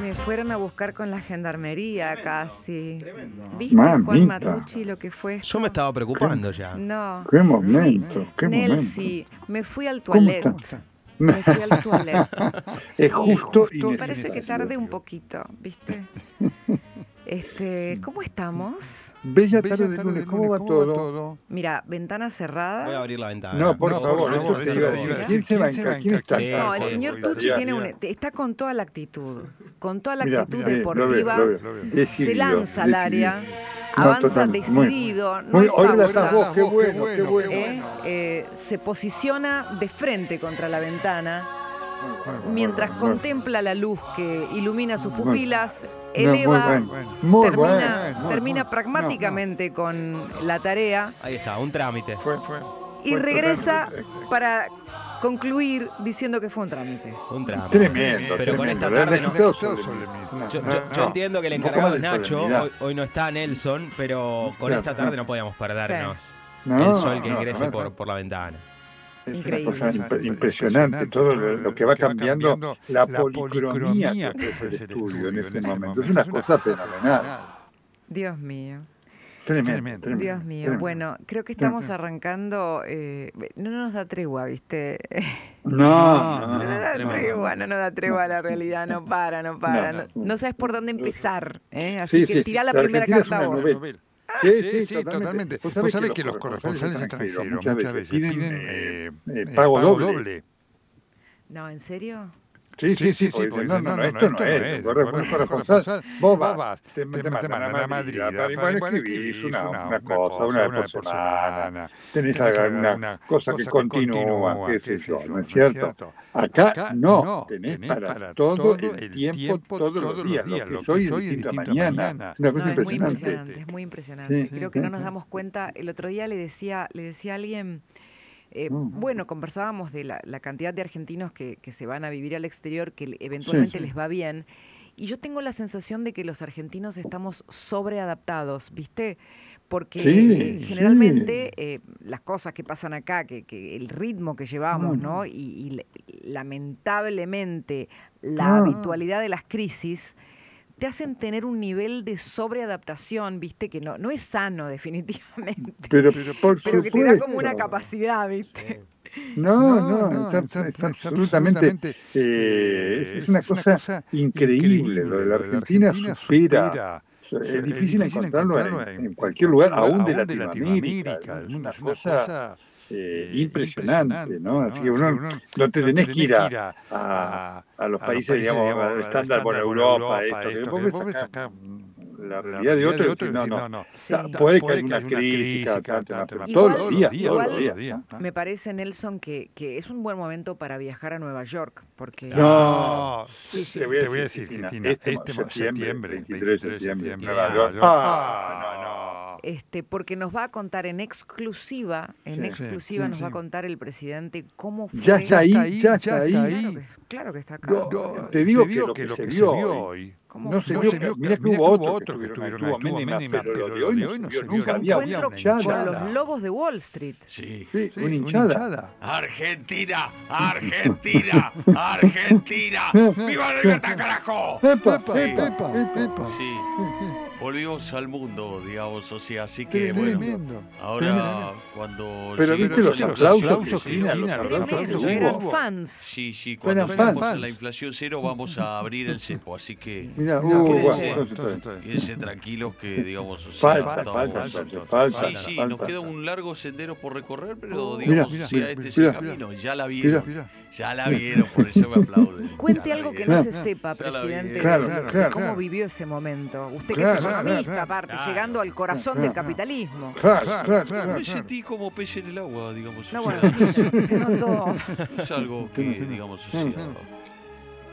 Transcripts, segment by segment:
me fueron a buscar con la gendarmería casi. ¿Viste, Mamita. Juan Matucci, lo que fue? Yo me estaba preocupando ya. No. Qué momento, qué Nelsi, me fui al ¿Cómo toilet. estás? Me fui al toilet. Es justo y Me parece que tardé un poquito, ¿viste? Este, ¿cómo estamos? Bella tarde de lunes, ¿cómo va todo? Mira, ventana Voy a cerrada. abrir la ventana. No, por No, por favor, ¿Quién se decir, banca? ¿Quién está Sí? No, el sí, señor Tucci tiene sí. un, está con toda la actitud, con toda la Mirá, actitud mirá, deportiva, lo veo, lo veo. se Decidido, lanza al área, decidido. avanza totalmente, muy- decidido, no Muy, hay hoy vos, qué bueno, qué bueno. ¿eh? Eh, se posiciona de frente contra la ventana mientras contempla la luz que ilumina sus pupilas. Eleva, Muy bueno, muy termina, bueno, muy termina bueno. pragmáticamente con la tarea Ahí está, un trámite. Fue, fue. y Fue regresa totalmente- para concluir diciendo que fue un trámite. Un trámite. Tremendo, Pero con esta tarde no-. Yo, yo- yo no. entiendo que el encargado es de Nacho, hoy, hoy no está Nelson, pero con esta tarde no. no podíamos perdernos No, el sol que no, ingrese no, por, no. por la ventana. Es Increíble. una cosa imp- impresionante todo lo, lo que va cambiando la policromía que ofrece el estudio en ese momento. Es una cosa fenomenal. Dios mío. Tremendo, Tremendo. Dios mío. tremendo. Bueno, creo que estamos Tremendo. arrancando. eh, no nos da tregua, ¿viste? No, No, no, nos da tregua, no nos da tregua la realidad, no para, no para. No, No, no. no sabes por dónde empezar, ¿eh? Así Sí, que sí, tirá sí. la La primera es carta vos. novela. Sí, sí, Sí, totalmente. totalmente. Vos sabés que los corresponsales extranjeros muchas veces piden eh, eh, eh, eh, pago doble. No, ¿en serio? Sí, sí, sí, porque dicen, no, no, no, esto no es. Corre- corresponsal, vos vas, te, te mandan a Madrid, para igual escribís una, una cosa, una vez por semana, tenés alguna cosa que continúa, qué sé yo, ¿no es cierto? Acá no, tenés para todo el tiempo, todos los días, lo que soy de distinta mañana. Es una cosa No, es muy impresionante. es muy impresionante. Sí, Creo sí, que no sí, nos sí. damos cuenta. El otro día le decía, le decía a alguien, eh, Mm. bueno, conversábamos de la, la cantidad de argentinos que, que se van a vivir al exterior, que eventualmente sí. les va bien. Y yo tengo la sensación de que los argentinos estamos sobreadaptados, ¿viste? Porque Sí, eh, generalmente eh, las cosas que pasan acá, que, que el ritmo que llevamos, Mm. ¿no? Y, y le- lamentablemente la Ah. habitualidad de las crisis te hacen tener un nivel de sobreadaptación, ¿viste? Que no, no es sano definitivamente, Pero, por pero que te da como una capacidad, ¿viste? No, no, es, ab- es absolutamente, eh, es, es una cosa increíble. Lo de la Argentina supera. Es difícil encontrarlo en, en cualquier lugar, aún de Latinoamérica. Es una cosa eh, impresionante, ¿no? Así que uno no te tenés que ir a, a, a los países, digamos, estándar por Europa, esto, que ves acá la realidad de otro y decís, no, no, Sí. puede que haya una crisis cada tanto, pero todos los días, todos los días. Me parece, Nelson, que, que es un buen momento para viajar a Nueva York, porque... No, Sí, sí, te voy a te voy a decir, Cristina, Cristina, este, este septiembre, septiembre, 23 de septiembre, 23 de Nueva septiembre, York. Nueva York. Ah, Este, porque nos va a contar en exclusiva, en Sí, exclusiva sí, nos sí. va a contar el presidente cómo fue. Ya está ahí, ya está ahí. Claro que, claro que está acá. No, te digo que lo que se vio hoy, ¿Cómo No se vio, que, mirá que hubo otros que estuvieron, estuvo Menem, pero lo de hoy no se vio, nunca había una encuentro hinchada. con los lobos de Wall Street. Sí, Sí, una hinchada. Argentina, Argentina, Argentina. ¡Viva la libertad, carajo! Epa, Epa, epa, epa, epa. epa. Sí, volvimos al mundo, digamos, o sea, así que bueno, Tremendo. ahora cuando... Pero viste los los aplausos que los los eran fans. Sí, sí, cuando fans. a la inflación cero vamos a abrir el cepo, así que Mirá, uh, quédense tranquilos que, digamos, o sea, Falta, estamos- falta, falta. Sí, sí, falta. nos queda un largo sendero por recorrer, pero Oh, digamos, o sea, este es el camino, ya la vieron. Ya la vieron, por eso me aplauden. Cuente algo que no Claro, se sepa, presidente, Claro, claro, claro, cómo claro. vivió ese momento. Usted que es economista, claro, aparte, claro. llegando al corazón Claro, del capitalismo. Claro, Claro, claro, claro, claro. Me sentí como pez en el agua, digamos. No, bueno, sí, se notó. es algo que, sí. digamos, sí.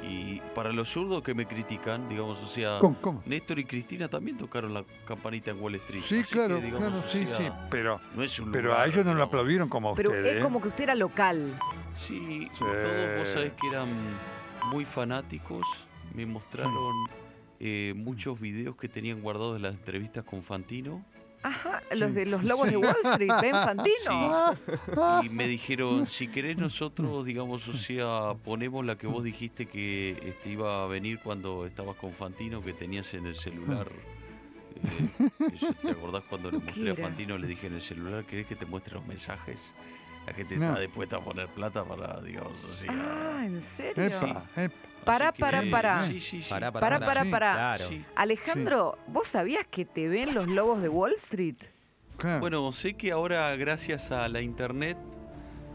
Y para los zurdos que me critican, digamos, o sea, ¿Cómo? cómo? Néstor y Cristina también tocaron la campanita en Wall Street. Sí, que, claro, digamos, claro, o sí, sea, sí. Pero, No es un pero a ellos no lo aplaudieron como a Pero ustedes. es ¿eh? como que usted era local. Sí, Sí. todos vos sabés que eran muy fanáticos. Me mostraron eh, muchos videos que tenían guardados de las entrevistas con Fantino. Ajá, los de los lobos de Wall Street, Ben Fantino. Y me dijeron, si querés nosotros, digamos, o sea, ponemos la que vos dijiste que este, iba a venir cuando estabas con Fantino, que tenías en el celular. Eh, ¿Te acordás cuando le ¿Qué mostré a? Fantino, le dije en el celular, ¿querés que te muestre los mensajes? La gente No. está dispuesta a poner plata para, digamos, o sea... Ah, ¿en serio? Epa, epa. Pará, así que- pará, pará. Sí, sí, sí. Pará, Pará, pará, Sí, pará. Claro. Sí. Alejandro, ¿vos sabías que te ven los lobos de Wall Street? Claro. Bueno, sé que ahora, gracias a la internet,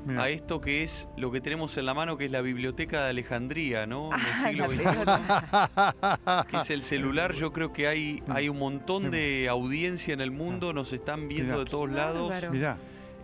Mirá. a esto que es lo que tenemos en la mano, que es la Biblioteca de Alejandría, ¿no? En el Ah, siglo XXI, que es el celular. Yo creo que hay, hay un montón de audiencia en el mundo, nos están viendo Mirá. de todos lados. Mirá.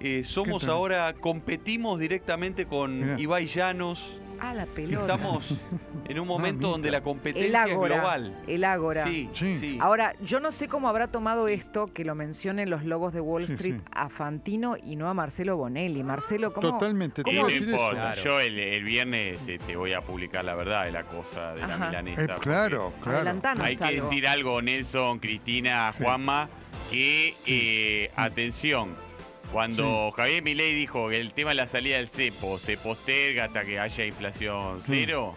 Eh, somos ahora, competimos directamente con Mirá. Ibai Llanos. Ah, la pelota. Estamos en un momento donde la El competencia es global. El Ágora. Sí, Sí. sí. Ahora, yo no sé cómo habrá tomado esto, que lo mencionen los lobos de Wall Street, sí. a Fantino y no a Marcelo Bonelli. Marcelo, ¿cómo? Totalmente. te ¿Cómo? no decir importa, Claro. yo el, el viernes te, te voy a publicar la verdad de la cosa de la milanesa. Eh, claro, claro. Adelantanos Hay que algo. decir algo, Nelson, Cristina, Sí. Juanma, que, eh, atención, cuando Javier Milei dijo que el tema de la salida del cepo se posterga hasta que haya inflación Sí. cero,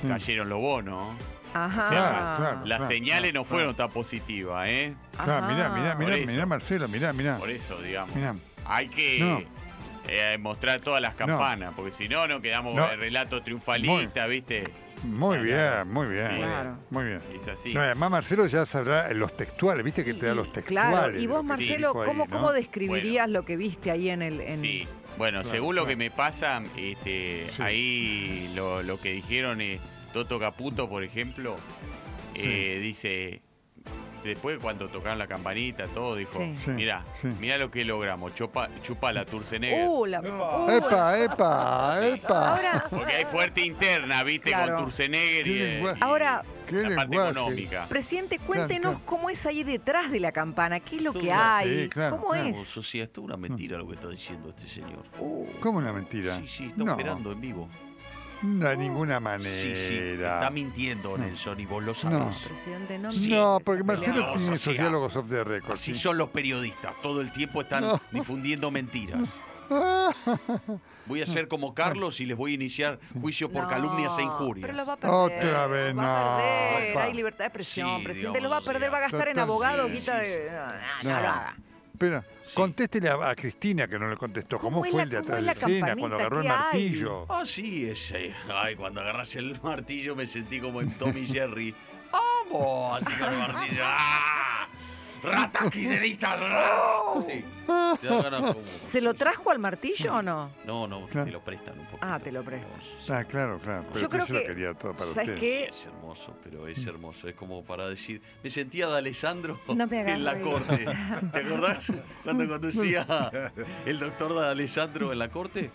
Sí. cayeron los bonos. Ajá. Claro, claro. Las claro, señales claro, no fueron tan positivas, ¿eh? Claro, mirá, mirá, mirá, Por eso. mirá, Marcelo, mirá, mirá. Por eso, digamos. Mirá. Hay que No. eh, mostrar todas las campanas, porque si no, no quedamos No. con el relato triunfalista, ¿viste? Muy bien, muy bien. Claro. Muy bien. Es así. No, además Marcelo ya sabrá los textuales, viste que te da los textuales. Claro, y vos, Marcelo, ahí, ¿cómo, ¿no? cómo describirías lo que viste ahí en el... En... Sí. Bueno, Claro, según lo que me pasa, este, Sí. ahí lo, lo que dijeron eh, Toto Caputo, por ejemplo, eh, dice, después cuando tocaron la campanita, todo, dijo, Sí. Sí, mira, sí. mira lo que logramos, chupa, chupa la Turcenegger. Uh, la... uh, Epa, epa, epa. Ahora, Porque hay fuerte interna, viste, Claro. con Turcenegger y, Qué eh, lenguaje. y Ahora- Qué la parte lenguaje. económica. presidente, cuéntenos claro. cómo es ahí detrás de la campana, qué es lo que hay, sí, claro, cómo claro. es. Sociedad, esto es una mentira lo que está diciendo este señor. Uh, ¿Cómo una mentira? Sí, sí, está no, operando en vivo. No, de ninguna Sí, manera. sí, está mintiendo No. Nelson y vos lo No. sabés. presidente, no Sí. No, porque Marcelo. No, tiene diálogos off the record. Así sí. son los periodistas, todo el tiempo están No. difundiendo mentiras. Voy a ser como Carlos y les voy a iniciar juicio por No, calumnias e Pero injurias. lo va a perder. Otra vez, lo va a no, perder. Hay libertad de expresión, Sí, presidente. digamos, Lo va a o perder, sea, va a gastar en abogado, sí, quita sí, de. No, no, No. no lo haga. Espera, contéstele a, a Cristina que no le contestó. ¿Cómo, ¿Cómo es fue la- el de atrás de la escena cuando agarró el martillo? Ah, sí, ese. Ay, cuando agarras el martillo me sentí como en Tommy Jerry. ¡Vamos! Así con el martillo. ¡Ah! Ganas como- ¿Se lo trajo al martillo o no? No, no, Claro. te lo prestan un poco. Ah, te lo prestan. Ah, claro, claro. Pero Yo creo se lo que- quería todo para ¿Sabes usted. qué? Es hermoso, pero es hermoso. Es como para decir. Me sentía de Alessandro No en la corte. ¿Te acordás? Cuando conducía el doctor de Alessandro en la corte.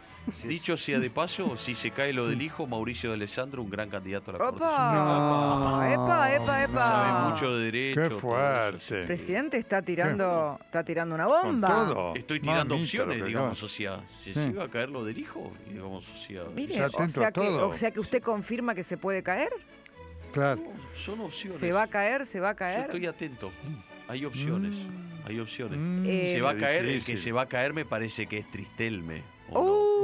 Dicho sea de paso, si se cae lo del hijo, Mauricio de Alessandro, un gran candidato a la corte. ¡Opa! No, ¡Epa, epa, epa! Sabe mucho de derecho. Qué fuerte. sí. Presidente está tirando, está tirando una Con bomba. todo. Estoy tirando Mamita, opciones, digamos, o sea, si Sí. se iba a caer lo del hijo, digamos, o sea, Mire, o sea, que, todo. o sea que usted confirma que se puede caer. Claro. son opciones. ¿Se va a caer? ¿Se va a Yo caer? estoy atento. Hay opciones, Mm. hay opciones. Mm, Eh, se va a caer, el que se va a caer me parece que es Tristelme.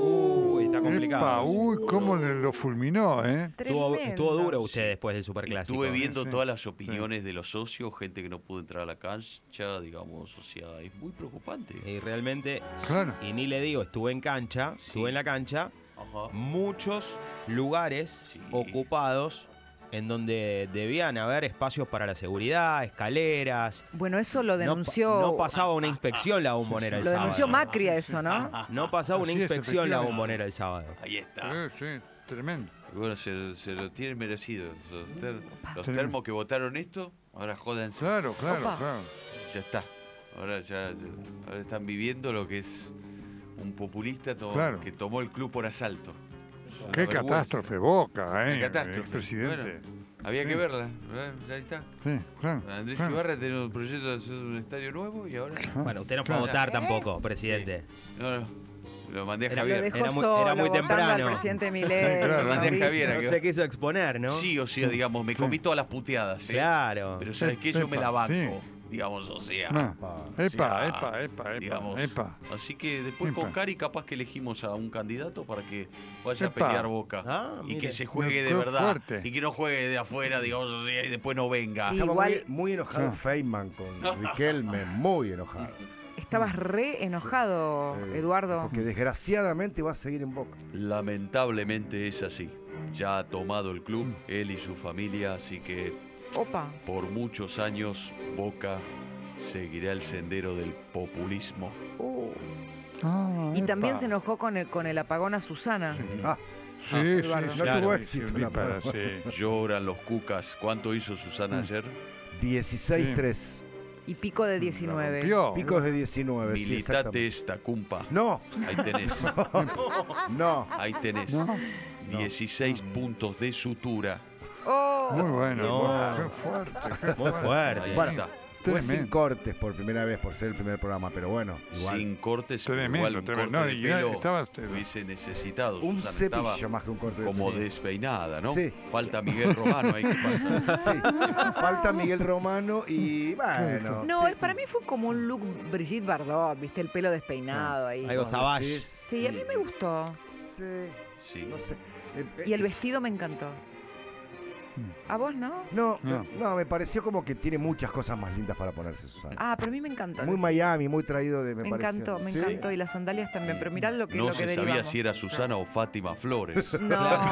Uy, está Epa, complicado. uy, cómo le- lo fulminó, ¿eh? Estuvo, duro usted después del superclásico. Estuve viendo sí, todas las opiniones de los socios, gente que no pudo entrar a la cancha, digamos, o sea, es muy preocupante. Y realmente, Claro. y ni le digo, estuve en cancha, Sí. estuve en la cancha, Ajá. muchos lugares Sí. ocupados en donde debían haber espacios para la seguridad, escaleras. Bueno, eso lo denunció. No, pasaba una inspección la bombonera el lo sábado. denunció Macri a eso, ¿no? No pasaba una es, inspección la bombonera el sábado. Ahí está. Eh, sí, tremendo. Y Bueno, se, se lo tienen merecido. Los, ter- los Tenemos- termos que votaron esto, ahora jódanse. Claro, claro, Opa. claro. Ya está. Ahora ya ahora están viviendo lo que es un populista to- Claro. que tomó el club por asalto. Qué catástrofe Boca, ¿eh? Qué catástrofe. Expresidente. Había que verla. ¿eh? Ahí está. Sí, claro. Andrés claro. Ibarra tiene un proyecto de hacer un estadio nuevo y ahora. Ah, Bueno, usted no fue a votar tampoco, presidente. No, no. Lo mandé a Lo Javier. dejó Era muy- solo, era muy temprano. al presidente Milei. Claro, Lo mandé a Mauricio. Javier. No se quiso exponer, ¿no? Sí, o sea, digamos, me comí todas las puteadas. ¿eh? Claro. Pero ¿sabes qué? Yo me la banco. sí. Digamos, o sea. No. o Epa, sea, epa, epa, epa, digamos, epa. Así que después Epa. con Cari capaz que elegimos a un candidato para que vaya Epa. a pelear Boca. Ah, y mire. que se juegue de verdad. fuerte. Y que no juegue de afuera, digamos, o sea, y después no venga. Sí. Estaba Igual- muy, muy enojado Ah. Feynman con Riquelme, muy enojado. Estabas re enojado, Eduardo. Porque desgraciadamente va a seguir en Boca. Lamentablemente es así. Ya ha tomado el club, él y su familia, así que Opa. por muchos años Boca seguirá el sendero del populismo. Uh. Ah, Y también se enojó con el, con el apagón a Susana. Ah, Sí, Ah, sí, No tuvo éxito sí, para- sí. Lloran los cucas. ¿Cuánto hizo Susana Mm. ayer? 16-3. Y pico de La 19. rompió. Picos de 19, sí, Militate exactamente. esta cumpa. No, Ahí tenés, no. ahí tenés. ¿No? 16 puntos de sutura. Oh. Muy bueno. No. Qué fuerte. Muy fuerte. Fue sin cortes por primera vez, por ser el primer programa, pero bueno, igual. Sin cortes, Tremendo, igual un tremendo. corte No, de pelo estaba- hubiese necesitado. Un Susana cepillo más que un corte de como Sí. despeinada, ¿no? Sí. Falta Miguel Romano ahí que pasa. Sí, falta Miguel Romano y bueno. No, sí. es, para mí fue como un look Brigitte Bardot, viste, el pelo despeinado ahí. Algo savage. Sí, a mí me gustó. Sí, Sí. no sé. Eh, eh, Y el vestido me encantó. ¿A vos no? No, No. no, me pareció como que tiene muchas cosas más lindas para ponerse, Susana. Ah, pero a mí me encantó. Muy Miami, muy traído de me, me encantó, me ¿Sí? encantó. Y las sandalias también. Pero mirad lo que, no lo que se sabía derivamos. si era Susana o Fátima Flores. No, no, no.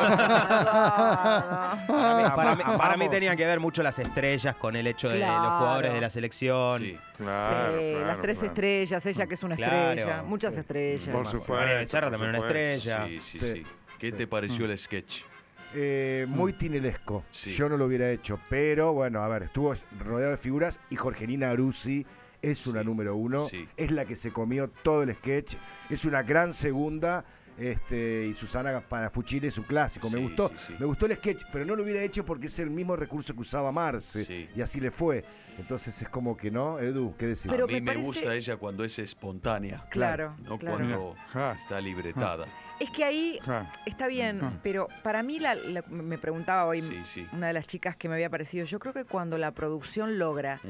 Para mí, para mí- Vamos. para mí tenían que ver mucho las estrellas con el hecho de Claro. los jugadores de la selección. Sí. Claro, Sí, claro, las tres claro. estrellas, ella que es una Claro, estrella, muchas sí. estrellas. Por María supuesto. María Becerra también una supuesto. estrella. Sí, sí, Sí. sí. ¿Qué Sí. te pareció el sketch? Eh, muy tinelesco. Sí. Yo no lo hubiera hecho, pero bueno, a ver, estuvo rodeado de figuras y Jorgelina Aruzzi es una Sí, número uno, sí. es la que se comió todo el sketch, es una gran segunda. Este, y Susana Panafuchile es un clásico. Me Sí, gustó, sí, sí. me gustó el sketch, pero no lo hubiera hecho porque es el mismo recurso que usaba Marce. Sí. Y así le fue. Entonces es como que no, Edu, ¿qué decís? Pero a mí me gusta ella cuando es espontánea, Claro, no claro. cuando ja. está libretada. Es que ahí está bien, Ah. pero para mí, la, la- me preguntaba hoy Sí, sí. una de las chicas que me había parecido, yo creo que cuando la producción logra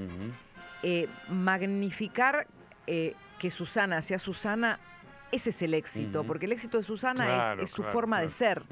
eh, magnificar eh, que Susana sea Susana, ese es el éxito, porque el éxito de Susana es- Claro, es, su claro, forma de ser.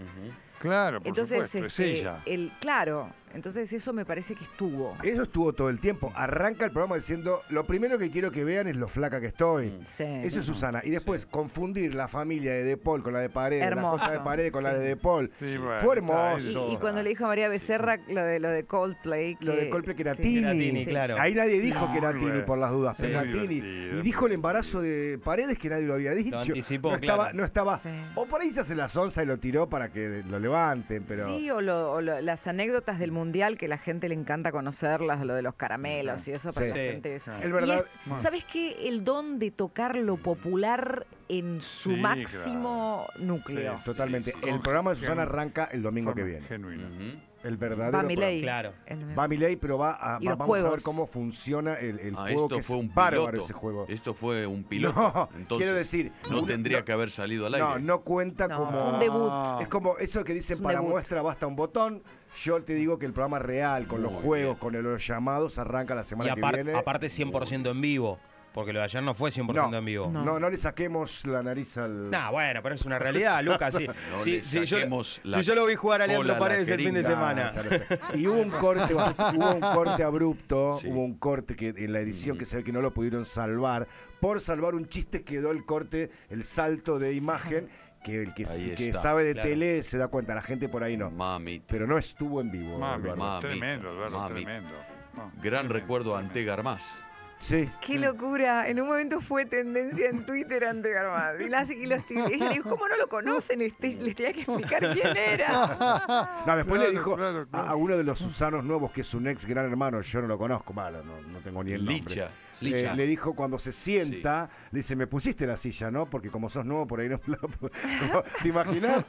Claro, por Entonces, supuesto, este, es ella. el, claro, entonces eso me parece que estuvo. Eso estuvo todo el tiempo. Arranca el programa diciendo, lo primero que quiero que vean es lo flaca que estoy. Mm. Sí. Eso es Susana. Y después confundir la familia de De Paul con la de Paredes, la Hermoso, cosa de Paredes con la de De Paul. Sí, bueno, Fue hermoso. Y, y cuando le dijo a María Becerra lo de lo de Coldplay, que, Lo de Coldplay que era sí. Tini. Era Tini, claro. Ahí nadie dijo que era Tini por las dudas, Sí. pero era Tini. Y dijo el embarazo de Paredes que nadie lo había dicho. anticipó, no estaba, claro. no estaba. Sí. O por ahí se hace la sonza y lo tiró para que lo levanten, pero. Sí, o, lo- o lo- las anécdotas del mundial que la gente le encanta conocerlas, lo de los caramelos y eso para Sí. la Sí. gente. es- El Y verdad. es- ¿Sabes qué? El don de tocar lo popular en su Sí, máximo núcleo. Sí, Totalmente. sí, sí. El programa de Susana arranca el domingo que viene. Genuina. Ujú. El verdadero. Va programa. Milei. Claro. El- Va Milei, pero va a, Y va- los vamos a ver juegos. cómo funciona el, el Ah, juego, esto que fue es un bárbaro piloto. ese juego. Esto fue un piloto. No, Entonces, quiero decir, no tendría no- que haber salido al aire. No, no cuenta No, como. fue un debut. Es como eso que dicen Es un para debut. muestra basta un botón. Yo te digo que el programa real, con los Muy juegos, con los llamados, arranca la Y semana que apar- viene. aparte 100% en vivo. Porque lo de ayer no fue 100% No. en vivo. No. no. no, le saquemos la nariz al. Nah, bueno, pero es una realidad, Lucas. Sí, No sí, le sí, yo, si yo lo vi jugar a Leandro a Paredes el fin de semana. Ah. Y hubo un corte, hubo un corte abrupto, Sí. hubo un corte que en la edición que se ve que no lo pudieron salvar. Por salvar un chiste quedó el corte, el salto de imagen, que el que, sabe de claro. tele se da cuenta, la gente por ahí no. Mami. Pero no estuvo en vivo. Mami. Mamita, tremendo, Eduardo, mamita. tremendo. No, Gran tremendo, recuerdo ante tremendo. Garmaz. Sí. Qué locura. En un momento fue tendencia en Twitter ante. Y, las- y los tigres- ella le dijo, ¿cómo no lo conocen? Este- les tenía que explicar quién era. No, después le dijo claro, a- claro. A, uno de los Susanos nuevos, que es un ex gran hermano, yo no lo conozco, malo, no, no tengo ni el nombre. Licha. Eh, le dijo cuando se sienta, le dice, me pusiste la silla, ¿no? Porque como sos nuevo, por ahí no ¿Te imaginas?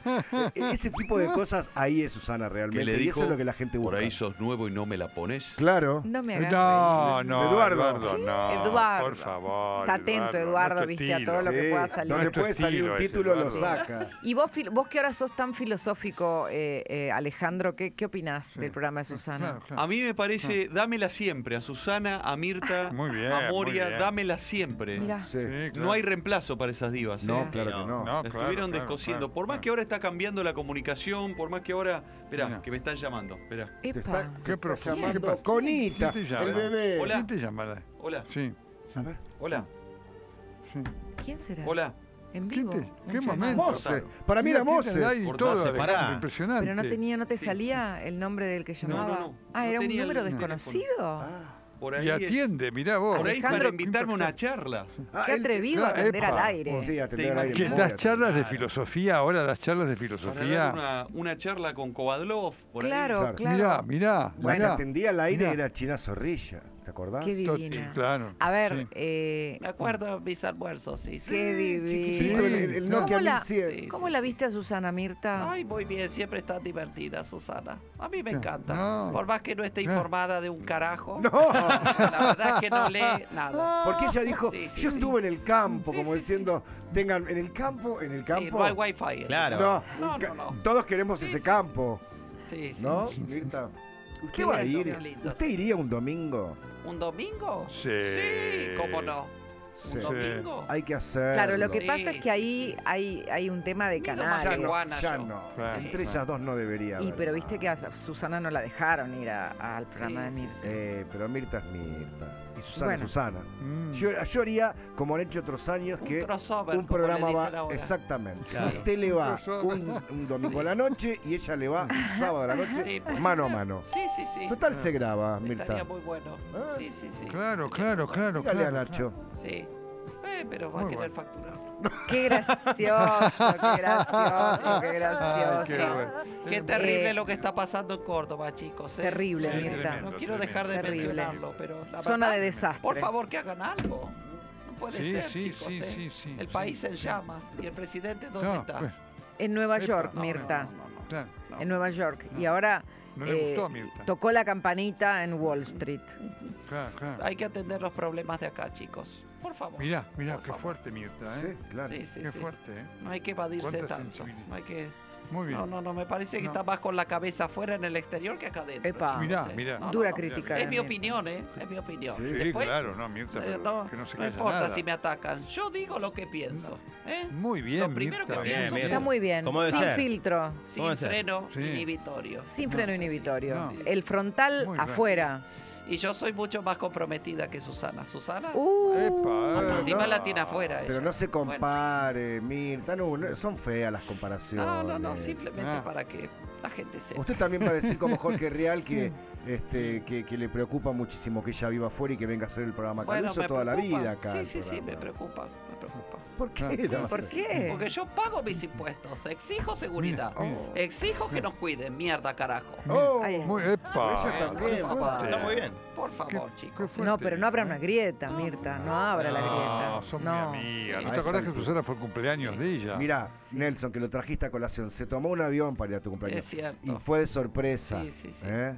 E- Ese tipo de cosas, ahí es Susana realmente. le y eso es lo que la gente busca. por ahí sos nuevo y no me la pones. Claro. No me agarres. No, no, Eduardo, Eduardo, No, Eduardo. por favor. Está atento, Eduardo, viste, a todo lo que pueda salir. Donde puede salir un título lo saca. Y vos, vos que ahora sos tan filosófico, eh, eh, Alejandro, ¿qué, qué opinás del programa de Susana? Claro, claro. A mí me parece, dámela siempre, a Susana, a Mirta, Muy bien, a Moria, muy bien. dámela siempre. Mirá. Sí. Sí, claro. No hay reemplazo para esas divas. ¿eh? No, claro No, que no. no. La claro, estuvieron claro, descosiendo. claro, por más claro. que ahora está cambiando la comunicación, por más que ahora. Esperá, Mira. que me están llamando. Esperá. Te Epa. está, ¿Qué te profundo? ¿Qué? Conita, ¿Quién te llama? el bebé. Hola. ¿Quién te llama? la- Hola, Sí, A ver. hola, sí. ¿Quién será? hola. En ¿Quién vivo. te- un qué momento? Mose. Para mí era. Alejandro, impresionante. Pero no tenía, no te Sí. salía el nombre del que llamaba. no, no. Ah, No era un número teléfono. desconocido. Ah. Por ahí Y es- atiende, mirá vos. Por ahí Alejandro, para invitarme a una charla. Ah, Qué atrevido a claro, atender epa. al aire. Sí, atender Te al aire. Das charlas de Claro. filosofía? ¿Ahora das charlas de filosofía? una, una charla con Kovadlov. Por ahí. Claro, Claro. claro. Mirá, mirá, Bueno, mirá. atendía al aire Mirá. era China Zorrilla. ¿Te acordás? Qué divina. Claro. A ver, sí. eh, Me acuerdo de mis almuerzos, sí. sí. qué Chiquitito, divina. el, ¿Cómo Nokia la- 1100. Sí. ¿Cómo la viste a Susana Mirta? Ay, muy bien, siempre está divertida, Susana. A mí me encanta. no. Por más que no esté informada de un carajo, No, la verdad es que no lee nada. porque ella dijo, Sí, sí, yo sí. estuve en el campo, Sí, como sí, diciendo, tengan en el campo, en el Sí, campo. no hay wifi. Claro. No, No, no, no. todos queremos Sí, ese sí. campo, Sí, sí. ¿no? Mirta, ¿usted Qué va a ir? ¿Usted sí. iría un domingo? ¿Un domingo? Sí. Sí, cómo no. Sí. ¿Un domingo? Hay que hacer. Claro, lo que Sí, pasa es que ahí hay, hay un tema de Mira, Ya canales. no, ya yo. no. Claro, Entre ellas dos no debería Y haber. pero viste que a Susana no la dejaron ir a- al programa de Sí, sí, Mirta. Eh, pero Mirta es Mirta. Y Susana Bueno. es Susana. Mm. Yo, yo haría, como han hecho otros años, Un que crossover, un como le programa dicen va. ahora. Exactamente. Claro. Usted le va Un crossover. un, un domingo a la noche y ella le va un sábado a la noche, Sí, puede mano a ser. mano. Sí, sí, sí. Total se graba, Estaría Mirta. muy bueno. Ah. Sí, sí, sí. Claro, claro, claro, Dígale a claro. Nacho. Sí. Eh, pero va Muy a querer bueno. facturar. Qué gracioso, qué gracioso, qué Ay, qué gracioso. bueno. Qué terrible Eh, lo que está pasando en Córdoba, chicos. ¿eh? Terrible, Sí, Mirta. No quiero dejar de Terrible. mencionarlo, pero la Zona verdad, de desastre. Por favor, que hagan algo. No puede Sí, ser, sí, chicos. sí, ¿eh? sí, sí, El sí, país en sí. llamas. ¿Y el presidente dónde No, está? pues, En Nueva Epa, York, No, Mirta. no, no, no. claro. No. En Nueva York. Y ahora No le eh, gustó a Mirta. tocó la campanita en Wall Street. Claro, claro. Hay que atender los problemas de acá, chicos. Por favor. Mirá, mirá, Por qué favor. fuerte Mirta, Sí, ¿eh? claro. Sí, sí, Qué sí. fuerte, ¿eh? No hay que evadirse tanto. No hay que. Muy bien. No, no, no, me parece que No. está más con la cabeza afuera en el exterior que acá adentro. Epa. ¿eh? mirá. No, no, Dura no. crítica. Es de mi opinión, ¿eh? Es mi opinión. Sí, Sí, Después, claro, no, Mirta, eh, pero no, que no se no calla importa nada. si me atacan. Yo digo lo que pienso. ¿eh? Muy bien, Lo primero Mirta. que Bien, pienso. bien. Está muy bien. ¿Cómo debe Sin ser? filtro. Sin freno inhibitorio. Sin freno inhibitorio. No. El frontal Muy bien. afuera. Y yo soy mucho más comprometida que Susana. Susana, Uh, Epa, encima no. la tiene afuera. Pero ella. no se Bueno. compare, Mirta. No, no, son feas las comparaciones. No, no, no, simplemente Ah. para que la gente sepa. Usted también va a decir como Jorge Real que, este, que, que le preocupa muchísimo que ella viva afuera y que venga a hacer el programa. Lo Bueno, toda la vida acá. Sí, sí, sí, programa. me preocupa. ¿Por qué? Ah, no? ¿Por qué? Porque yo pago mis impuestos, exijo seguridad, mira. exijo que nos cuiden, mierda carajo. Oh. Muy, epa. Ella también. Está muy bien. Por favor, Qué chicos. No, pero no habrá una grieta, Mirta. No abra la grieta. son No. muy amigas. Sí. ¿No te acordás que Susana fue el cumpleaños de ella? Mira, Nelson, que lo trajiste a colación, se tomó un avión para ir a tu cumpleaños. Es cierto. Y fue de sorpresa. Sí, sí, sí. ¿eh?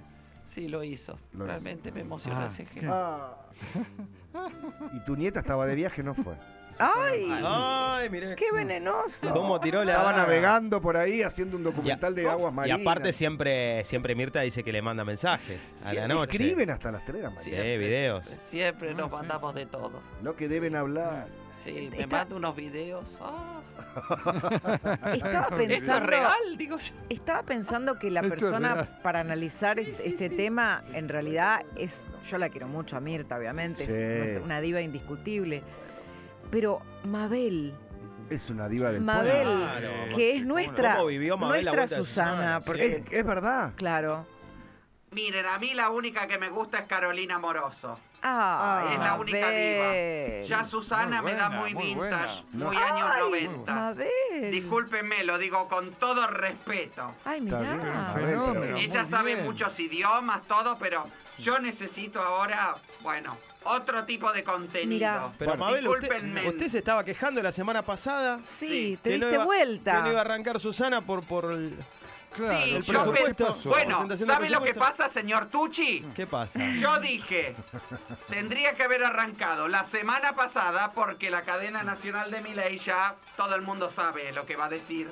Sí, lo hizo. Lo Realmente me emociona Ah, ese gesto. Ah. Y tu nieta estaba de viaje, no fue. ¡Ay! Ay, mirá. ¡Qué venenoso! ¿Cómo tiró la. Estaba navegando por ahí haciendo un documental de aguas Y marinas. aparte siempre, siempre Mirta dice que le manda mensajes a la noche. Escriben hasta las 3 de la mañana. Sí, videos. Siempre nos mandamos de todo. Lo que deben hablar. Sí, me Está- manda unos videos. Ah, Estaba ¿Esto es pensando, real? Digo yo. estaba pensando que la persona para analizar este, este tema en realidad es, yo la quiero mucho a Mirta, obviamente, Sí. es una diva indiscutible, pero Mabel, Es una diva del Mabel, Claro. que es nuestra, ¿Cómo vivió Mabel la nuestra vuelta de Susana, Susana? porque. Es, es verdad. claro, Miren, a mí la única que me gusta es Carolina Moroso. ah, Es la única Mabel. Ya Susana me da muy muy vintage, buena. muy años Ay, 90. Mabel. Discúlpenme, lo digo con todo respeto. Ay, Está bien, mirá. Mabel, pero- Fenómeno. Ella sabe bien. muchos idiomas, todo, pero yo necesito ahora, bueno, otro tipo de contenido. Mira. Pero Bueno, Mabel, usted, se estaba quejando la semana pasada. Sí, Sí. te no diste iba- vuelta. Que no iba a arrancar Susana por, por, el- Claro, Sí, el yo presupuesto. pe- Bueno, ¿sabe lo que pasa, señor Tucci? ¿Qué pasa? Yo dije, tendría que haber arrancado la semana pasada porque la cadena nacional de Miley ya todo el mundo sabe lo que va a decir.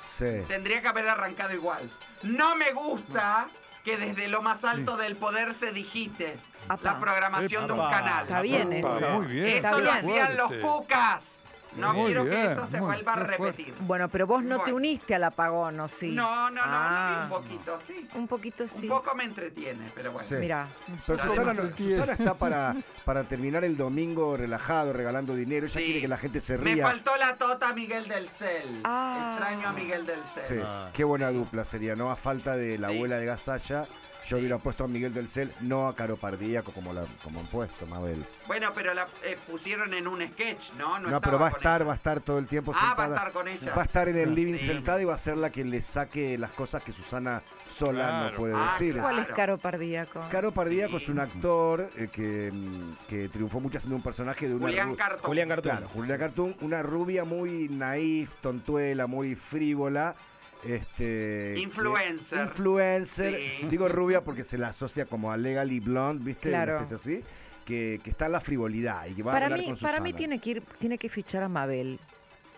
Sí. Tendría que haber arrancado igual. No me gusta que desde lo más alto del poder se digite la programación de un canal. Está bien Epa, eso. Muy bien. Está Eso lo bien. hacían los cucas. No Muy quiero que eso se muy- vuelva a muy fuerte. repetir. Bueno, pero vos no te Bueno. uniste al apagón, ¿o sí? No, no, no, Ah. no, un poquito, sí. Un poquito sí. Un poco me entretiene, pero bueno. Sí. Mira. Pero Susana, además- no- Susana está para, para terminar el domingo relajado, regalando dinero. Ella Sí. quiere que la gente se Me ría. faltó la tota Miguel del Cel. Ah. Extraño a Miguel del Cel. Sí, Ah. qué buena dupla sería, ¿no? A falta de la Sí. abuela de Gasalla, yo hubiera puesto a Miguel del Cel, no a Caro Pardíaco como, la, como han puesto, Mabel. Bueno, pero la eh, pusieron en un sketch, ¿no? No, estaba pero va a estar, ella. va a estar todo el tiempo Ah, va a sentada. estar con ella. Va a estar en el living Sí. sentada y va a ser la que le saque las cosas que Susana sola no puede Ah, decir. claro. ¿Cuál es Caro Pardíaco? Caro Pardíaco Sí. es un actor eh, que, mm, que triunfó mucho haciendo un personaje de una Julián Cartón. Julián Cartún. Claro, Julia Cartoon, una rubia muy naif, tontuela, muy frívola. Este, Influencer. influencer. Sí. Digo rubia porque se la asocia como a Legally Blonde, ¿viste? Claro. Así. Que, que está en la frivolidad y que va a Para hablar mí, con para mí tiene que ir, tiene que fichar a Mabel.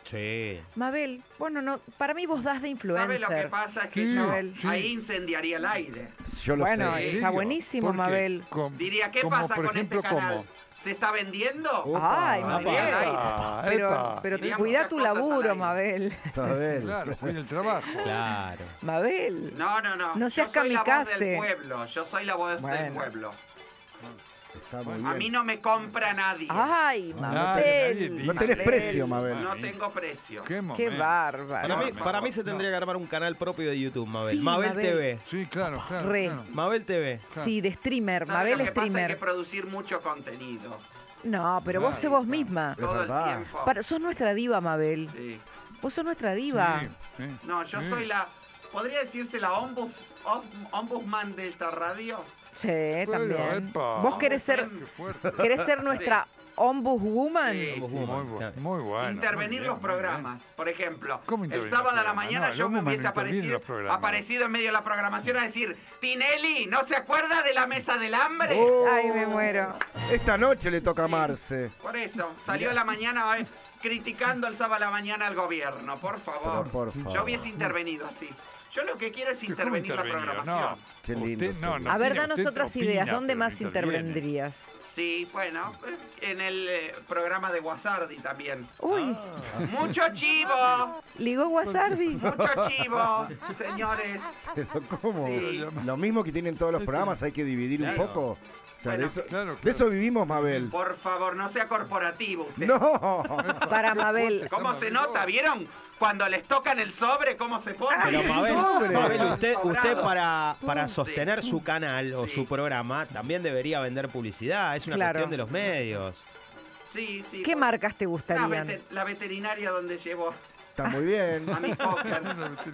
Sí. Mabel, bueno, no, para mí vos das de ¿Sabe influencer. lo que pasa? Es que Sí, yo sí. ahí incendiaría el aire. Yo lo Bueno, sé. ¿En está buenísimo. Mabel. Com- Diría, ¿qué pasa por con ejemplo, este canal? ¿cómo? ¿Se está vendiendo? Opa. Ay, Mabel. Epa, Pero, epa. pero Diría cuida tu laburo. Mabel. Ver. Claro, cuida el trabajo. Claro. Mabel. No, no, no. No seas yo soy la voz kamikaze. del pueblo. Yo soy la voz del Bueno. pueblo. Está muy A mí no me compra nadie. Ay, Nadie, nadie Mabel. No tenés Mabel, precio, Mabel. No tengo precio. Qué, Qué bárbaro. Para mí, para se tendría que armar un canal propio de YouTube, Mabel. Sí, Mabel, Mabel. TV. Sí, claro, claro. Re. claro. Mabel TV. Sí, de streamer. ¿Sabe Mabel lo que pasa? Hay que streamer. producir mucho contenido. No, pero vos sos vos misma. Es Todo el tiempo. Para- sos nuestra diva, Mabel. Sí. Vos sos nuestra diva. Sí, sí. No, yo Sí. soy la. ¿Podría decirse la ombus, om- ombudsman de esta radio? Sí, Pero, también. epa. Vos querés ser, querés ser nuestra ombudswoman. Sí. Muy, bu- muy bueno. intervenir muy los bien, muy programas. Por ejemplo, ¿Cómo el sábado los a la mañana No, yo me hubiese aparecido, los aparecido en medio de la programación a decir, Tinelli, ¿no se acuerda de la mesa del hambre? Oh, Ay, me muero. Esta noche le toca a Marce. Por eso, salió a la mañana eh, criticando el sábado a la mañana al gobierno, por favor. Pero por favor. Yo hubiese intervenido así. Yo lo que quiero es ¿Qué- cómo intervenir la programación. No, Qué lindo usted- no, sería. no A ver, danos otras opina, ideas. ¿Dónde más intervendrías? Sí, bueno, en el eh, programa de Guasardi también. Uy, Mucho chivo, ligó Guasardi. mucho chivo, señores. Pero ¿cómo? Sí. Lo mismo que tienen todos los programas, hay que dividir un poco. O sea, Bueno, de, eso, claro, de eso vivimos, Mabel. Por favor, no sea corporativo usted. No. Para Mabel. ¿Cómo se nota? ¿Vieron? Cuando les tocan el sobre, ¿cómo se pone? Pero Mabel, sobre. Mabel, usted, usted para, para sostener su canal o Sí. su programa también debería vender publicidad. Es una Claro. cuestión de los medios. Sí, sí. ¿Qué marcas te La, gustarían? vete- la veterinaria donde llevo Está muy bien.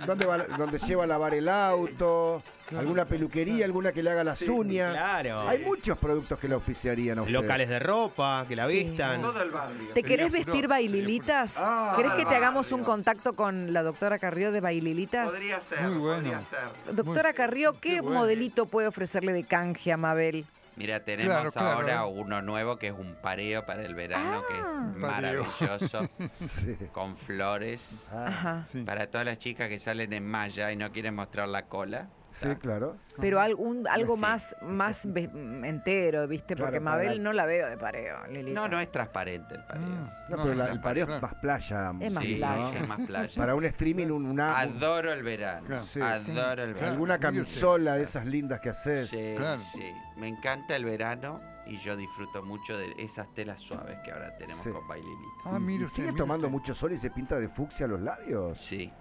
¿Dónde, va, ¿Dónde lleva a lavar el auto? ¿Alguna peluquería? ¿Alguna que le haga las Sí, uñas? Claro. Hay muchos productos que la auspiciarían a usted. Locales de ropa, que la Sí. vistan. Todo el barrio. ¿Te querés vestir baililitas? Ah, ¿Querés que te hagamos barrio. un contacto con la doctora Carrió de baililitas? Podría ser, Muy bueno. podría ser. Doctora Carrió, ¿qué, qué bueno. modelito puede ofrecerle de canje a Mabel? Mira, tenemos Claro, claro. ahora uno nuevo que es un pareo para el verano, que Ah. es Pareo. maravilloso, Sí. con flores. Ah, Ajá. Sí. Para todas las chicas que salen en malla y no quieren mostrar la cola. Sí, claro. Pero algún, algo Sí. más, más entero, ¿viste? Claro, Porque Mabel la- no la veo de pareo, Lilita. No, no es transparente el pareo. Mm, No, pero la- el pareo es más playa. Es más sí, playa. es más playa. Para un streaming, un, una, Adoro el verano. Claro. Sí. Adoro el verano. alguna camisola de esas lindas que haces. Sí, Claro. sí. Me encanta el verano y yo disfruto mucho de esas telas suaves que ahora tenemos Sí. con baililita. Ah, ¿Y- mire ¿Sigue mire tomando usted. mucho sol y se pinta de fucsia los labios? Sí,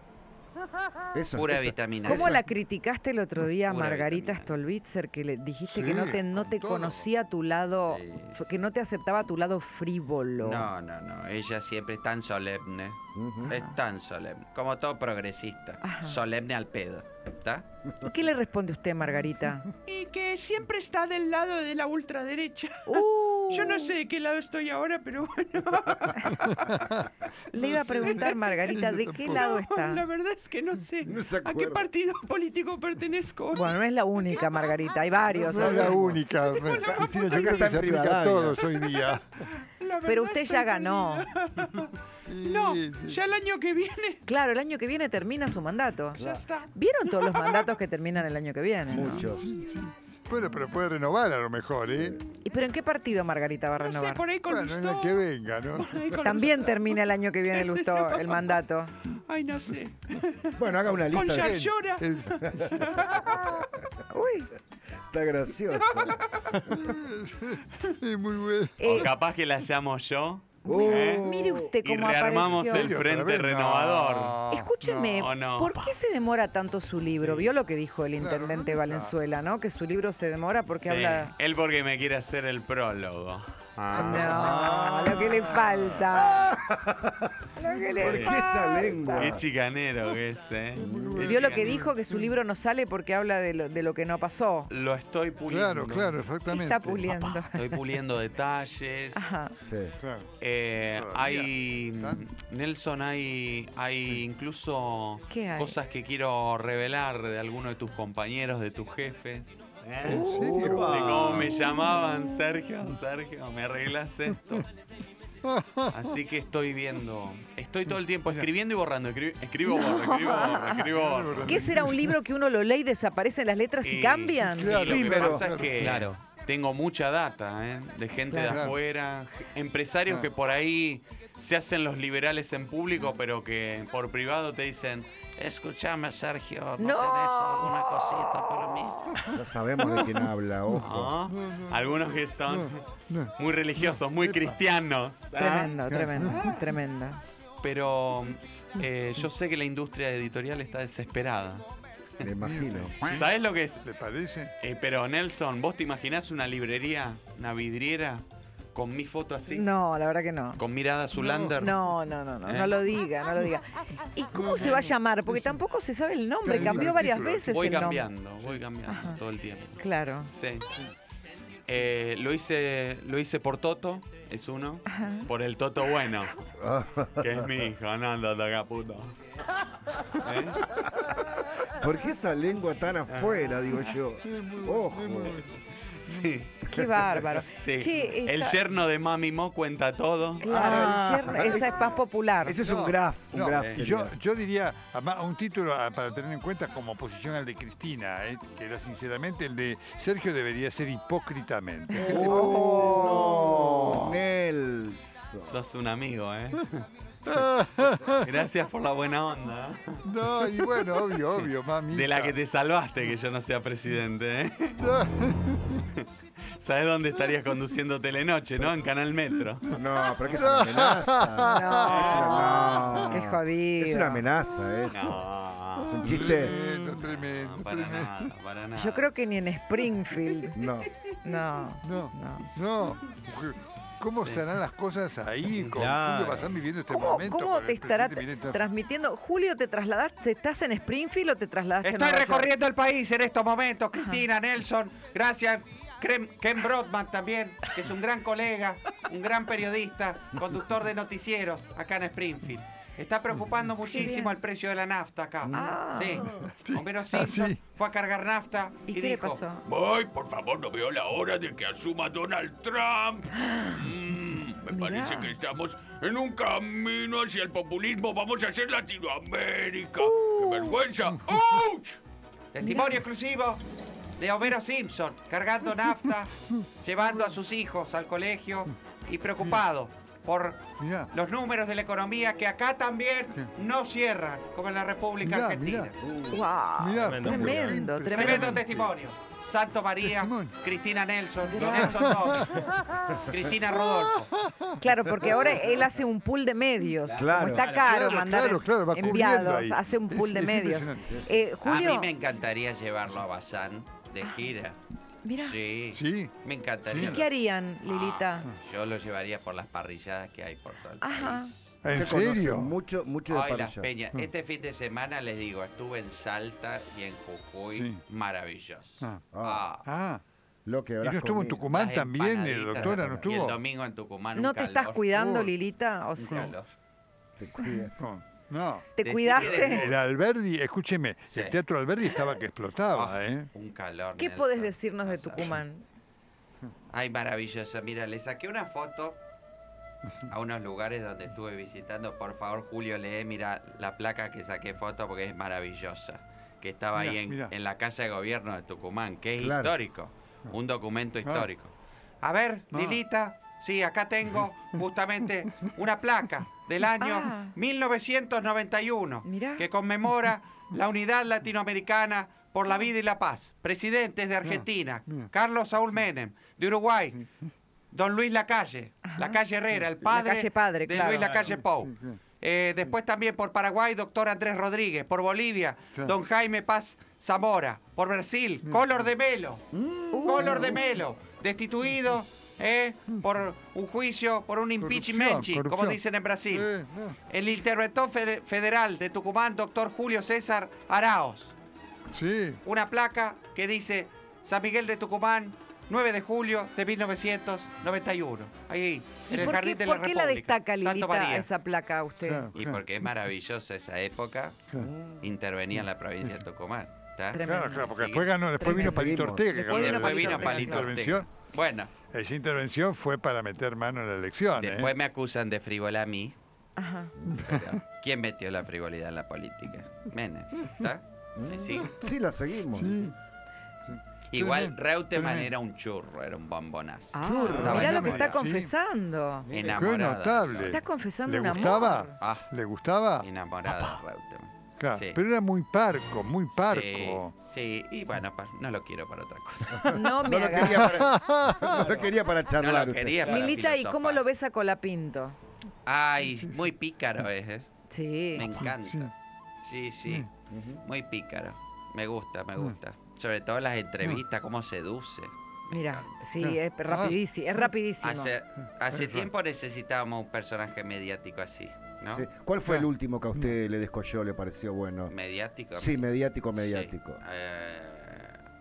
Pura eso- vitamina ¿Cómo la criticaste el otro día a Pura Margarita vitamina. Stolbitzer que le dijiste que no te, no con te todo. conocía tu lado, Sí. que no te aceptaba tu lado frívolo? No, no, no. Ella siempre es tan solemne. Es tan solemne. Como todo progresista. Ajá. Solemne al pedo. ¿Está? ¿Y qué le responde usted, Margarita? Y que siempre está del lado de la ultraderecha. Uh, Yo no sé de qué lado estoy ahora, pero bueno. Le iba a preguntar, Margarita, ¿de qué lado está? La verdad es que no sé No se a qué partido político pertenezco. Bueno, no es la única, Margarita, hay varios. No es la única. Cristina, yo Acá creo está que se en aplica a Rivadavia. todos hoy día. Pero usted ya ganó. Sí, No, sí. ya el año que viene. Claro, el año que viene termina su mandato. Ya está. ¿Vieron todos los mandatos que terminan el año que viene? no? Bueno, pero puede renovar a lo mejor, ¿eh? ¿Y pero en qué partido Margarita va a No sé, renovar? por ahí con Bueno, en Lustó. que venga, ¿no? Por ahí con También Lustó. termina el año que viene el, Lustó, el mandato. Ay, no sé. Bueno, haga una Con lista. Jack de- llora. El- Uy. Está gracioso. es muy bueno. eh, O capaz que la llamo yo Oh. ¿eh? mire usted y cómo rearmamos apareció. el. Frente Renovador. no. Escúcheme, No, no. ¿por qué se demora tanto su libro? Vio lo que dijo el intendente no, Valenzuela, ¿no? Que su libro se demora porque Sí, habla... Él porque me quiere hacer el prólogo. No, lo que le falta. Lo que le ¿Por qué falta. esa lengua? Qué chicanero que es, ¿eh? Qué Vio lo que dijo, que su libro no sale porque habla de lo, de lo que no pasó. Lo estoy puliendo. Claro, claro, ¿Qué exactamente. está puliendo? Estoy puliendo detalles. Ajá. Sí. Claro. Eh, hay ¿Están? Nelson, hay, hay incluso cosas que quiero revelar de alguno de tus compañeros, de tus jefes. ¿Eh? ¿En serio? De cómo me llamaban, Sergio, Sergio, me arreglas esto. Así que estoy viendo, estoy todo el tiempo escribiendo y borrando, escri- escribo, borro, escribo, borro, escribo, borro. ¿Qué será un libro que uno lo lee y desaparecen las letras y, Y- cambian? Y lo que pasa es que Claro. tengo mucha data ¿eh? de gente Claro. de afuera, empresarios Claro. que por ahí se hacen los liberales en público, pero que por privado te dicen, Escúchame, Sergio, ¿no, No. tenés alguna cosita para mí? Ya sabemos de quién habla, ojo. ¿no? Algunos que son muy religiosos, muy cristianos. ¿ah? Tremendo, tremendo, tremendo. Pero eh, yo sé que la industria editorial está desesperada. Me imagino. ¿Sabes lo que es? ¿Te parece? Eh, pero Nelson, ¿vos te imaginás una librería, una vidriera, con mi foto así? No, la verdad que no. Con mirada Zulander. No, no, no, no, ¿Eh? no lo diga, no lo diga. ¿Y cómo se va a llamar? Porque tampoco se sabe el nombre, cambió varias veces Voy el nombre. cambiando, voy cambiando todo el tiempo. Claro. Sí. Eh, lo hice lo hice por Toto, es uno. Por el Toto bueno, que es mi hijo, no Toto Caputo. ¿Eh? ¿Por qué esa lengua tan afuera, digo yo? Ojo. Sí, Qué bárbaro. sí. Che, El yerno de Mami Mo cuenta todo. Claro, Ah. el yerno, esa es más popular. Ese es No, un graf, un no, graf. eh, sería. yo, yo diría además, un título ah, para tener en cuenta como oposición al de Cristina, eh, que era sinceramente el de Sergio debería ser hipócritamente. ¿Qué te Oh, Nelson. Sos un amigo, ¿eh? Gracias por la buena onda. No, y bueno, obvio, obvio, mami. De la que te salvaste que yo no sea presidente, ¿eh? ¿Sabes dónde estarías conduciendo Telenoche, no? En Canal Metro. No, pero que es una amenaza. No, No. qué jodido. Es una amenaza eso. No, Es un chiste. Tremendo, tremendo, no, para tremendo. nada, para nada. Yo creo que ni en Springfield. No. No, No, no. no. ¿Cómo estarán las cosas ahí con Claro. Julio Bazán viviendo este ¿Cómo, momento? cómo te estará transmitiendo? Julio, ¿te trasladaste? ¿Estás en Springfield o te trasladaste a Estoy York? recorriendo el país en estos momentos, Cristina, Nelson, gracias. Ken Brodman también, que es un gran colega, un gran periodista, conductor de noticieros acá en Springfield. Está preocupando muchísimo el precio de la nafta acá. Ah. Sí. Homero Ah, Simpson sí. fue a cargar nafta ¿Y y, qué le dijo, pasó? Voy, por favor, no veo la hora de que asuma Donald Trump. Mm, me Mirá. parece que estamos en un camino hacia el populismo. Vamos a hacer Latinoamérica. ¡Qué vergüenza! ¡Auch! Testimonio exclusivo de Homero Simpson, cargando nafta, llevando a sus hijos al colegio y preocupado por Mirá, los números de la economía que acá también Sí. no cierran, como en la República Mirá, Argentina. Wow, mirá. Tremendo. tremendo, Tremendo tremendo. testimonio. Santo María, Testimonio. Cristina Nelson. Nelson Cristina Rodolfo. Claro, porque ahora él hace un pool de medios. Claro. Como está caro Claro, mandar claro, claro, enviados, ahí. hace un pool de Es medios. Eh, A Julio, mí me encantaría llevarlo a Bazán de gira. Mira, Sí, Sí. me encantaría. ¿y qué harían, Lilita? Ah, yo lo llevaría por las parrilladas que hay por todo el Ajá. país. ¿En serio? Mucho, mucho de Ay, las parrilla. peñas. Este fin de semana les digo, estuve en Salta y en Jujuy. Sí. Maravilloso. Ah. Ah, Ah, Lo que Y no estuvo en. Tucumán Las también, eh, doctora, ¿no Y el estuvo? domingo en Tucumán. ¿No un te estás cuidando, Uy. Lilita? O Un sea, calor. Te cuidas. No, no. ¿Te cuidaste? El Alberdi, escúcheme, Sí. el Teatro Alberdi estaba que explotaba, Ah, ¿eh? Un calor. ¿Qué podés decirnos de. Tucumán? Ay, maravilloso. Mira, le saqué una foto a unos lugares donde estuve visitando. Por favor, Julio, lee, mira la placa que saqué foto porque es maravillosa. Que estaba Mirá, ahí en, la Casa de Gobierno de Tucumán, que es Claro. histórico. Un documento histórico. A ver, Ah. Lilita, sí, acá tengo justamente una placa del año Ah. 1991 Mirá. que conmemora la unidad latinoamericana por la vida y la paz. Presidentes de Argentina, mira. Carlos Saúl Menem, de Uruguay, Don Luis Lacalle, Lacalle Herrera, el padre, Lacalle padre, de claro. Luis Lacalle Pou. Eh, después también por Paraguay, doctor Andrés Rodríguez. Por Bolivia, don Jaime Paz Zamora. Por Brasil, Color de Melo. Color de Melo. Destituido eh, por un juicio, por un impeachment, como dicen en Brasil. Eh, no. El interventor fe- federal de Tucumán, doctor Julio César Araos. Sí. Una placa que dice San Miguel de Tucumán, 9 de julio de 1991. Ahí, ¿Y en el por Jardín qué, de por la qué la destaca, Lilita, esa placa a usted? Claro, Y claro, porque es maravillosa esa época, claro. intervenía en la provincia de Tucumán. Claro, claro, porque Sí. después ganó, después Sí, vino. Palito Ortega. que Después vino la después vino Palito Ortega. Bueno, Esa intervención fue para meter mano en la elección, ¿eh? después me acusan de frivola a mí. Ajá. pero ¿Quién metió la frivolidad en la política? Menem, ¿está? ¿Me sigue? Sí, la seguimos. Sí. Igual Reutemann era un churro, era un bombonazo. Ah, Churro. mirá lo que Sí. está confesando. Qué Enamorada. notable. Está confesando ¿Le un amor. gustaba? Ah, ¿Le gustaba? enamorada de Reutemann. Claro, sí. pero era muy parco, muy parco. Sí, sí, y bueno, pa- no lo quiero para otra cosa. No me No lo, quería para, no lo quería para No charlar. lo usted. quería para Lilita, ¿y cómo lo ves a Colapinto? Ay, muy pícaro es, ¿eh? Sí. Me encanta. sí. Sí, sí, Ujú. muy pícaro. Me gusta, Mm. me gusta. Sobre todo las entrevistas, cómo seduce. Mira, sí, es rapidísimo. Es rapidísimo. Hace, hace tiempo necesitábamos un personaje mediático así, ¿no? Sí. ¿Cuál fue el Claro. último que a usted le descolló, le pareció bueno? Mediático. Sí, mediático, Sí. mediático. Eh,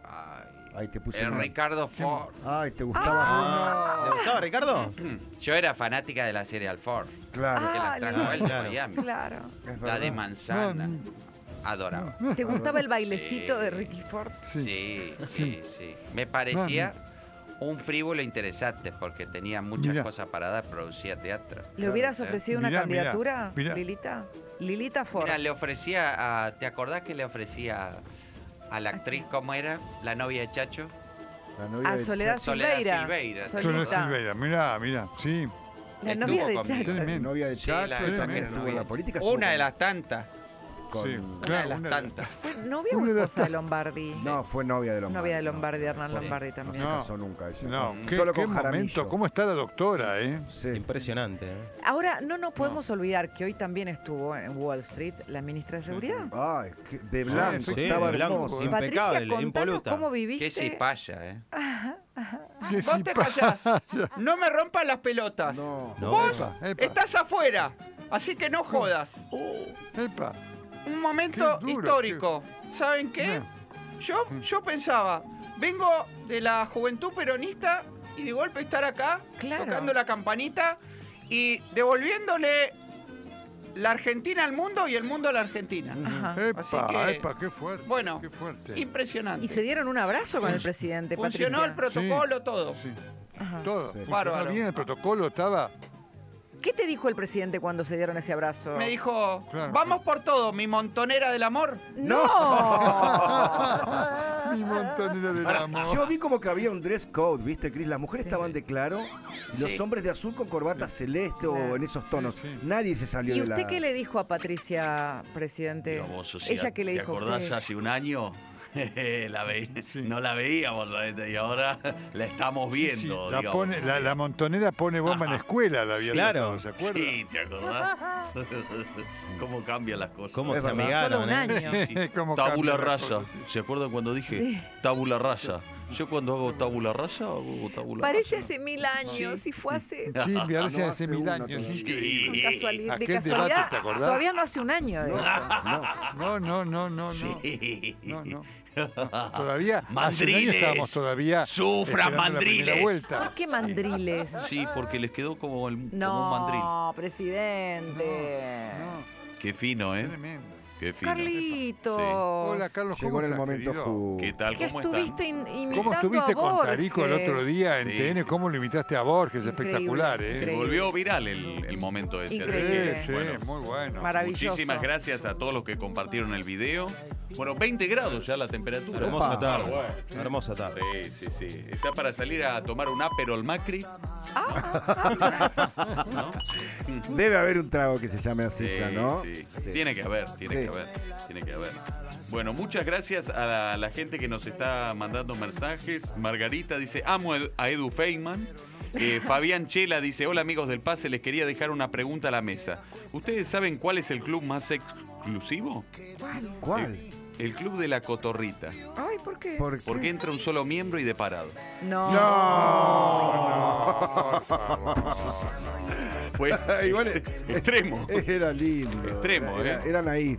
ay. Ahí te puse El mal. Ricardo Ford. Ay, ¿te Ah. gustaba? ¿Le gustaba Ricardo? Yo era fanática de la serie Al Ford. Claro. que Ah, la trajo él de claro. Miami. Claro. es La de manzana. Adoraba. ¿Te gustaba el bailecito Sí. de Ricky Ford? Sí, sí, sí. Me parecía un frívolo interesante porque tenía muchas Mirá. cosas para dar, producía teatro. ¿Le hubieras Claro, ofrecido una Mirá, candidatura, mirá. Lilita? Lilita Ford. Mira, le ofrecía a. ¿Te acordás que le ofrecía a la actriz, cómo era? La novia de Chacho. La novia a de Soledad, Chacho. Soledad Silveira. Silveira, Soledad. Silveira, mirá, mirá, sí. La novia de. Chacho. Novia de Chacho, la- también tremendo. estuvo en la política. Una de las tantas. Con- Sí. Una Claro, de las una de- tantas. ¿Fue novia o esposa de Lombardi? No, fue novia de Lombardi. Novia de no. Lombardi, Hernán Sí. Lombardi No también. se No. casó nunca ella. No, Mm. qué, Solo qué con momento, Jaramillo. cómo está la doctora, ¿eh? Sí. Impresionante. ¿eh? Ahora, no nos podemos olvidar que hoy también estuvo en Wall Street la ministra de Seguridad. Ay, qué- de blanco, Sí, estaba de blanco, hermoso. sí. Patricia, impecable, contanos impoluta. cómo Qué viviste. cipaya, ¿eh? Qué Vos te callás. No me rompas las pelotas. No. No, Vos Epa, epa, estás afuera. Así que no jodas. epa. Un momento Qué duro, histórico. ¿Saben qué? Yo, yo pensaba, vengo de la juventud peronista y de golpe estar acá, Claro. tocando la campanita y devolviéndole la Argentina al mundo y el mundo a la Argentina. Ajá. Así Epa, que, epa, qué fuerte. bueno, qué fuerte. Impresionante. Y se dieron un abrazo con el presidente, Funcionó Patricia. el protocolo, todo. Sí, Ajá. todo. Sí. Funcionó Bárbaro. bien el protocolo, estaba. ¿Qué te dijo el presidente cuando se dieron ese abrazo? Me dijo, Claro. vamos por todo, mi montonera del amor. ¡No! Mi montonera del Ahora, amor. yo vi como que había un dress code, ¿viste, Cris? Las mujeres Sí. estaban de claro y los Sí. hombres de azul con corbata celeste o en esos tonos. Sí, sí. Nadie se salió ¿Y de la... usted qué le dijo a Patricia, presidente? Digamos, o sea, Ella que le ¿Te dijo a acordás usted? hace un año? la ve- Sí. No la veíamos ¿sabes? y ahora la estamos Sí, sí, viendo. la, digamos. pone- la, la montonera pone bomba en la escuela, la había Claro. ¿se acuerda? Sí, ¿te acordás? ¿Cómo cambian las cosas? ¿Cómo Es se amigaron? Un eh? año. ¿Cómo Tabula rasa. ¿Se acuerdan cuando dije Sí. tabula rasa? Yo cuando hago tabula rasa hago tabula Parece rasa. hace mil años y fue hace... Sí, me parece No, hace mil años. todavía. increíble. Con casuali- de casualidad, debate, ¿te acordás? todavía no hace un año de eso. No, No, no, no, no, no. Sí. No, no. Todavía, Mandriles. estábamos todavía Sufran, la mandriles. vuelta. ¿Por qué mandriles? Sí, porque les quedó como, el, como un mandril. No, presidente. Qué fino, ¿eh? Tremendo. Qué fino. Carlitos. Hola, Carlos, ¿cómo Llegó en el momento ju- ¿Qué tal? ¿Qué ¿Cómo estuviste están? in- imitando ¿Cómo estuviste a con Tarico el otro día en Sí, TN? sí. ¿Cómo lo imitaste a Borges? Increíble, Espectacular, ¿eh? Se increíble. volvió viral el, el momento ese. así Increíble. Sí, sí, bueno, muy bueno. Maravilloso. Muchísimas gracias a todos los que compartieron el video. Bueno, 20 grados ya la temperatura. Hermosa Opa. tarde. Hermosa tarde. Sí, sí, sí. Está para salir a tomar un Aperol Macri. ¿No? Debe haber un trago que se llame así Sí, ya, ¿no? sí. Tiene que haber, tiene Sí. que haber, tiene que haber. Bueno, muchas gracias a la, la gente que nos está mandando mensajes. Margarita dice, amo a Edu- Feynman. Eh, Fabián Chela dice, hola amigos del Pase, les quería dejar una pregunta a la mesa. ¿Ustedes saben cuál es el club más exclusivo? ¿Cuál? El club de la cotorrita. Ay, ¿por qué? ¿Por qué? Porque entra un solo miembro y de parado. No. Fue Igual extremo. Era lindo. Extremo, era, ¿eh? Era naif.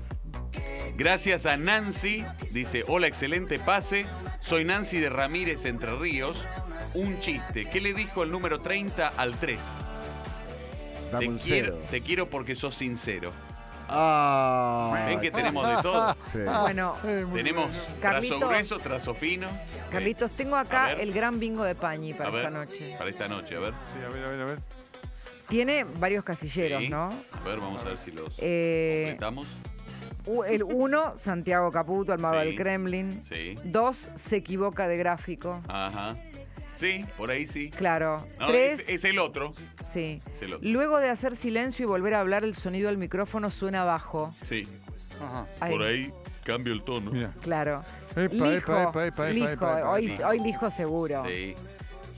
Gracias a Nancy, dice, hola, excelente pase. Soy Nancy de Ramírez Entre Ríos. Un chiste. ¿Qué le dijo el número 30 al 3? Dame Te un quiero, cero. te quiero porque sos sincero. Ah. Ven que tenemos de todo. Sí. Bueno, Tenemos Carlitos. trazo grueso, trazo fino. Carlitos, tengo A acá ver. el gran bingo de Pañi para A ver, esta noche. Para esta noche, a ver. Sí, a ver, a ver, a ver. Tiene varios casilleros, Sí. ¿no? A ver, vamos a ver si los Eh, completamos. El uno, Santiago Caputo, el mago Sí. del Kremlin. Sí. Dos, se equivoca de gráfico. Ajá. Sí, por ahí sí. Claro. No, Tres, es, es el otro. sí. Es el otro. Luego de hacer silencio y volver a hablar, el sonido del micrófono suena bajo. Sí. Ajá. Ahí, Por ahí cambio el tono. Mira. Claro. Epa, lijo, epa, epa, epa, lijo. epa, epa, hoy, hoy lijo seguro. Sí.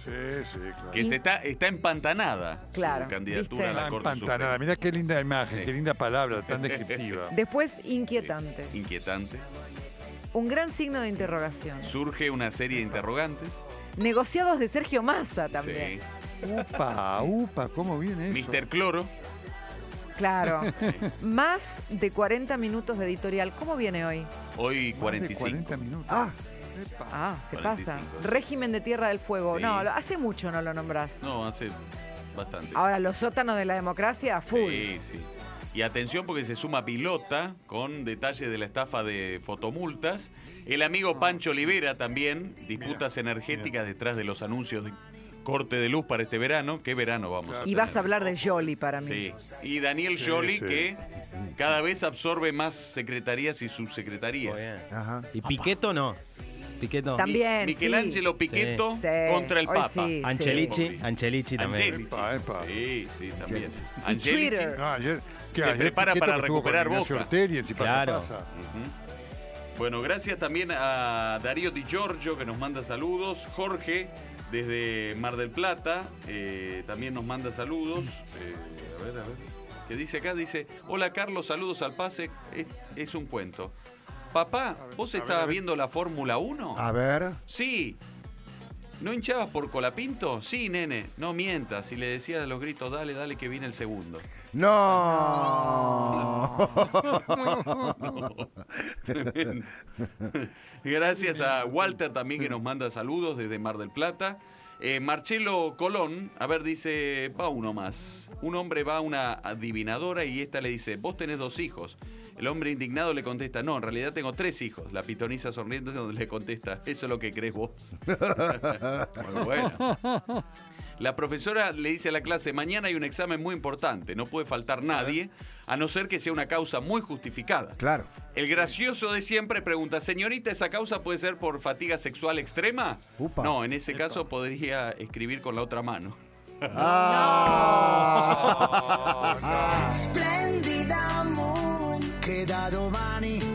Sí, sí, claro. Que se está, está empantanada. su Claro, candidatura ¿viste? a la Corte empantanada. Mirá qué linda imagen, Sí. qué linda palabra, tan descriptiva. Después, inquietante. Inquietante. Un gran signo de interrogación. Surge una serie de interrogantes. Negociados de Sergio Massa también. Sí. Upa, upa, ¿cómo viene eso? Mr. Cloro. Claro. Más de 40 minutos de editorial. ¿Cómo viene hoy? Hoy Más de 45. 40 minutos. Ah. Ah, se 45. pasa. Régimen de Tierra del Fuego. Sí. No, lo- hace mucho no lo nombrás. No, hace bastante. Ahora, los sótanos de la democracia, full. Sí, sí. Y atención porque se suma pilota con detalles de la estafa de fotomultas. El amigo Pancho Olivera también, disputas energéticas detrás de los anuncios de corte de luz para este verano. ¿Qué verano vamos a Y tener? vas a hablar de Jolly para mí. Sí. Y Daniel Sí, sí. que cada vez absorbe más secretarías y subsecretarías. Ajá. ¿Y Piqueto no? Piqueto. También. Mi- Michelangelo sí. Piqueto Sí. contra el Hoy Papa. sí, Angelici, sí. Angelici también. Angelici. Epa, epa. Sí, sí, también. Y Angelici. Twitter. No, ayer, que Se ayer prepara Piqueto para que estuvo con recuperar Ignacio Boca. Ortelli en Si pasa, Claro. pasa. Bueno, gracias también a Darío Di Giorgio que nos manda saludos. Jorge desde Mar del Plata eh, también nos manda saludos. Eh, a ver, a ver. ¿Qué dice acá? Dice, hola Carlos, saludos al pase. Es, es un cuento. Papá, ¿vos estabas viendo la Fórmula 1? A ver. Sí. ¿No hinchabas por Colapinto? Sí, nene. No mientas. Si le decías a los gritos, dale, dale, que viene el segundo. No. Tremendo. Gracias a Walter también que nos manda saludos desde Mar del Plata. Eh, Marcelo Colón, a ver, dice, va uno más. Un hombre va a una adivinadora y esta le dice, vos tenés dos hijos. El hombre indignado le contesta, no, en realidad tengo tres hijos. La pitoniza sonriendo le contesta, eso es lo que crees vos. Muy bueno. La profesora le dice a la clase, mañana hay un examen muy importante, no puede faltar nadie, a no ser que sea una causa muy justificada. Claro. El gracioso de siempre pregunta, señorita, ¿esa causa puede ser por fatiga sexual extrema? Upa. No, en ese caso podría escribir con la otra mano. Ah. Moon che da domani